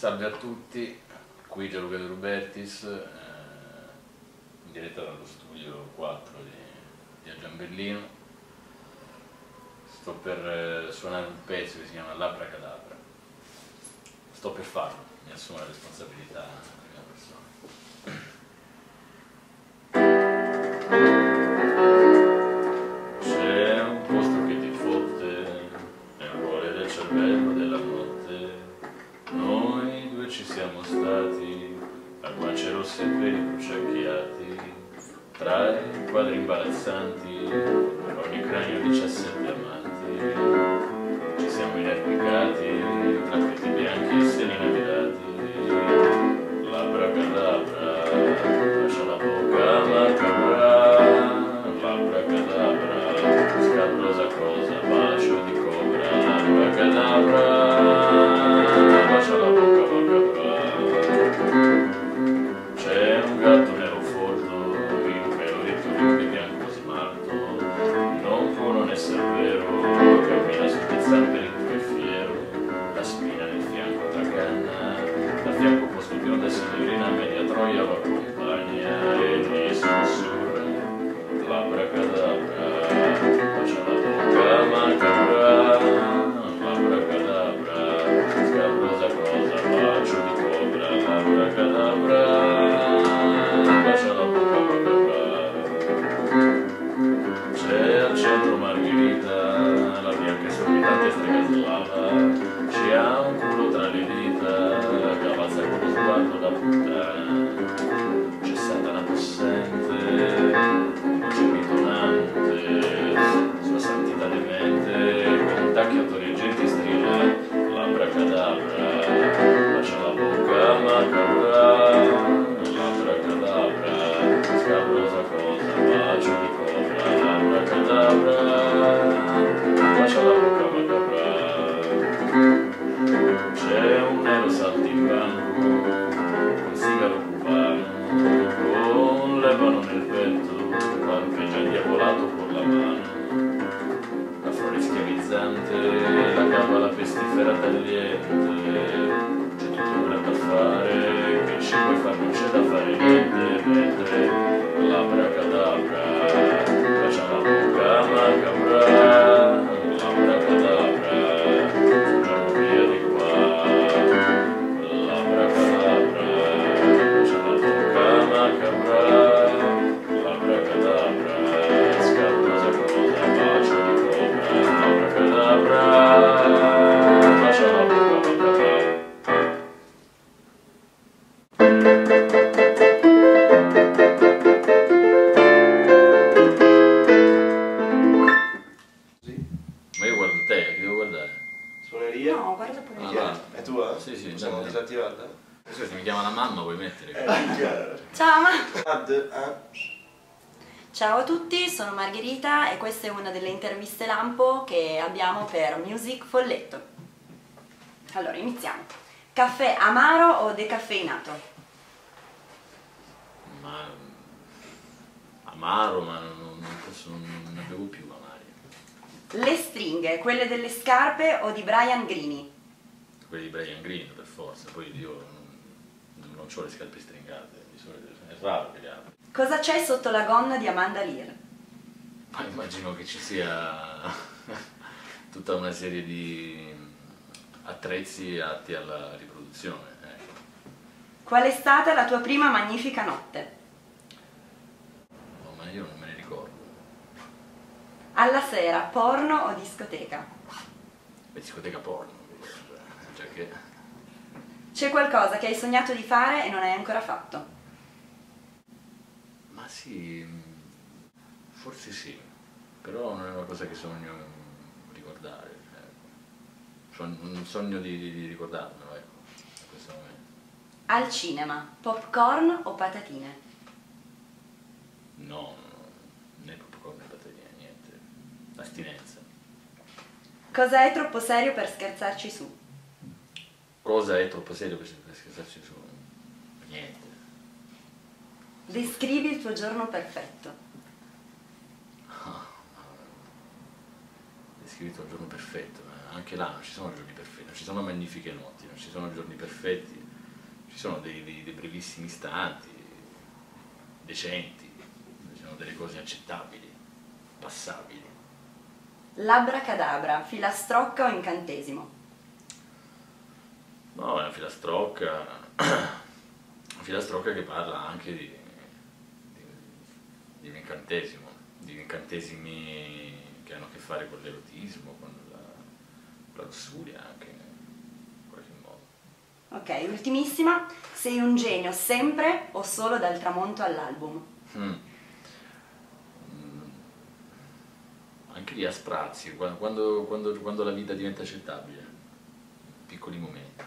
Salve a tutti, qui Gianluca De Rubertis, eh, in diretta dallo studio 4 di, di Giambellino. Sto per eh, suonare un pezzo che si chiama Labbra Cadabra. Sto per farlo, mi assumo la responsabilità della mia persona. C'è un posto che ti fotte nel cuore del cervello quadri imbarazzanti, per ogni cranio 17 amanti. Ci siamo inerpicati, tra petti bianchi e seni navidati. Labbra cadabra, lascia la bocca C'è un nero saltimbanco, un sigaro cubano, con l'ebano nel petto, qualche già diavolato con la mano. La flore schiavizzante, la cabala pestifera tagliente, c'è tutto un gran da fare, che ci puoi far non c'è da fare niente, Suoneria? No, guarda pure Ah, io. è? Tua? Sì, sì, Possiamo disattivarla? Adesso se mi chiama la mamma puoi mettere. Eh, chiaro. Ciao, ma... Ad, eh? Ciao a tutti, sono Margherita e questa è una delle interviste lampo che abbiamo per Music Folletto. Allora, iniziamo. Caffè amaro o decaffeinato? Ma amaro, ma non, non posso, non ne bevo più amari. Le stringhe, quelle delle scarpe o di Brian Grini? Quelli di Brian Green per forza, poi io non, non ho le scarpe stringate, di solito è raro che le apro. Cosa c'è sotto la gonna di Amanda Lear? Ma immagino che ci sia tutta una serie di attrezzi atti alla riproduzione. Ecco. Qual è stata la tua prima magnifica notte? No, ma io non me ne ricordo. Alla sera, porno o discoteca? La discoteca porno, già che... C'è qualcosa che hai sognato di fare e non hai ancora fatto? Ma sì, forse sì, però non è una cosa che sogno ricordare. Son- un sogno di, di- di ricordarmelo, ecco, in questo momento. Al cinema, popcorn o patatine? No, no, né popcorn né patatine, niente. Astinenza. Cosa è troppo serio per scherzarci su? Cosa è troppo serio per scherzarci su? Niente. Descrivi il tuo giorno perfetto. scritto il giorno perfetto, ma anche là non ci sono giorni perfetti, non ci sono magnifiche notti, non ci sono giorni perfetti, ci sono dei, dei- dei brevissimi istanti, decenti, ci sono delle cose accettabili, passabili. Labracadabra, filastrocca o incantesimo? No, è una filastrocca, una filastrocca che parla anche di, di, di un incantesimo, di incantesimi che hanno a che fare con l'erotismo, con la, con la lussuria anche, in qualche modo. Ok, ultimissima, sei un genio sempre o solo dal tramonto all'album? Mm. Mm. Anche lì a sprazzi, qua- quando, quando- quando la vita diventa accettabile, piccoli momenti.